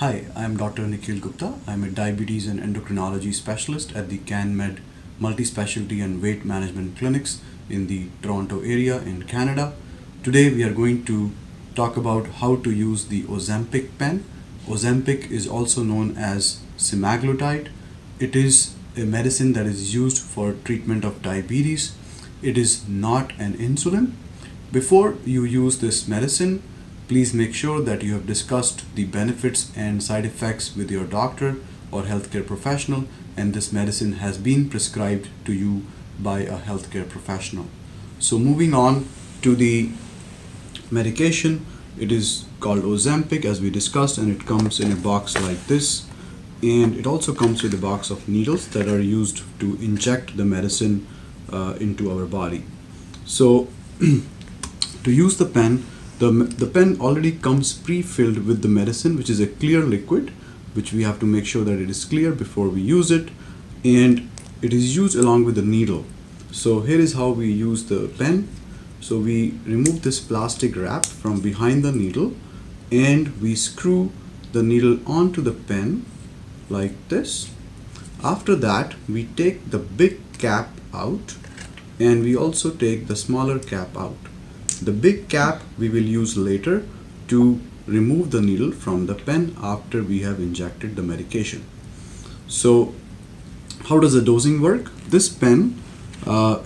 Hi, I'm Dr. Nikhil Gupta. I'm a diabetes and endocrinology specialist at the CanMed Multi-Specialty and Weight Management Clinics in the Toronto area in Canada. Today we are going to talk about how to use the Ozempic pen. Ozempic is also known as semaglutide. It is a medicine that is used for treatment of diabetes. It is not an insulin. Before you use this medicine, please make sure that you have discussed the benefits and side effects with your doctor or healthcare professional and this medicine has been prescribed to you by a healthcare professional. So moving on to the medication, it is called Ozempic as we discussed and it comes in a box like this and it also comes with a box of needles that are used to inject the medicine uh, into our body. So to use the pen, the, the pen already comes pre-filled with the medicine which is a clear liquid which we have to make sure that it is clear before we use it. And it is used along with the needle. So here is how we use the pen. So we remove this plastic wrap from behind the needle and we screw the needle onto the pen like this. After that we take the big cap out and we also take the smaller cap out the big cap we will use later to remove the needle from the pen after we have injected the medication. So how does the dosing work? This pen uh,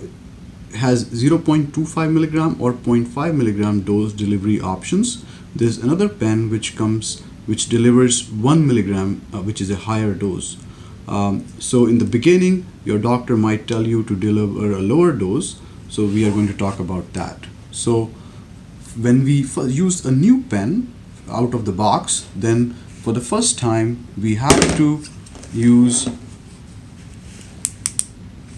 has 0.25 milligram or 0.5 milligram dose delivery options. There's another pen which comes which delivers 1 milligram uh, which is a higher dose. Um, so in the beginning your doctor might tell you to deliver a lower dose so we are going to talk about that. So when we use a new pen out of the box, then for the first time we have to use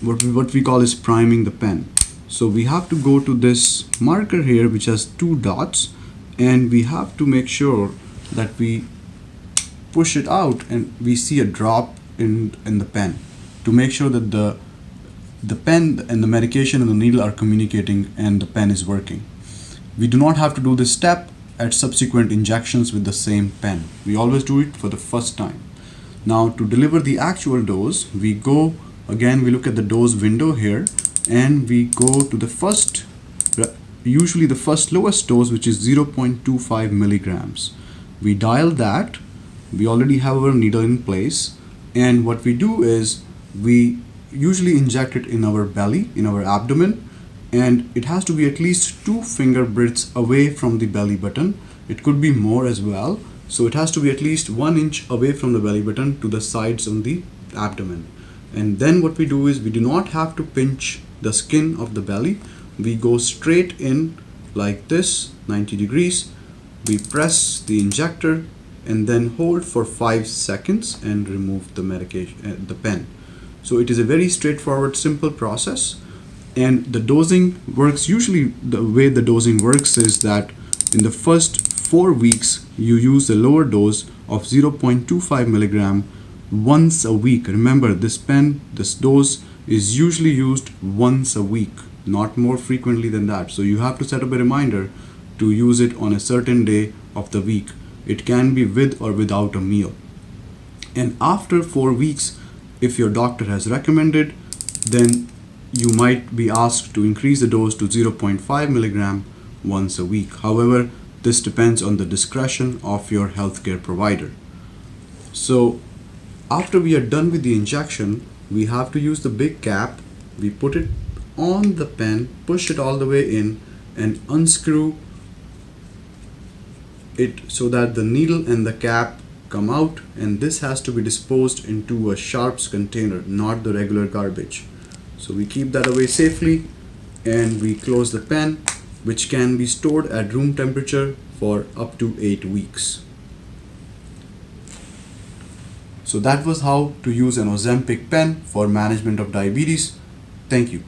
what we, what we call is priming the pen. So we have to go to this marker here which has two dots and we have to make sure that we push it out and we see a drop in, in the pen to make sure that the the pen and the medication and the needle are communicating and the pen is working. We do not have to do this step at subsequent injections with the same pen. We always do it for the first time. Now to deliver the actual dose, we go again, we look at the dose window here and we go to the first, usually the first lowest dose which is 0.25 milligrams. We dial that, we already have our needle in place and what we do is we usually inject it in our belly, in our abdomen, and it has to be at least two finger breadths away from the belly button. It could be more as well. So it has to be at least one inch away from the belly button to the sides on the abdomen. And then what we do is we do not have to pinch the skin of the belly. We go straight in like this, 90 degrees. We press the injector and then hold for five seconds and remove the medication, uh, the pen. So it is a very straightforward, simple process. And the dosing works, usually the way the dosing works is that in the first four weeks, you use a lower dose of 0.25 milligram once a week. Remember this pen, this dose is usually used once a week, not more frequently than that. So you have to set up a reminder to use it on a certain day of the week. It can be with or without a meal. And after four weeks, if your doctor has recommended, then you might be asked to increase the dose to 0.5 milligram once a week. However, this depends on the discretion of your healthcare provider. So after we are done with the injection, we have to use the big cap. We put it on the pen, push it all the way in and unscrew it so that the needle and the cap come out and this has to be disposed into a sharps container not the regular garbage. So we keep that away safely and we close the pen which can be stored at room temperature for up to 8 weeks. So that was how to use an Ozempic pen for management of diabetes. Thank you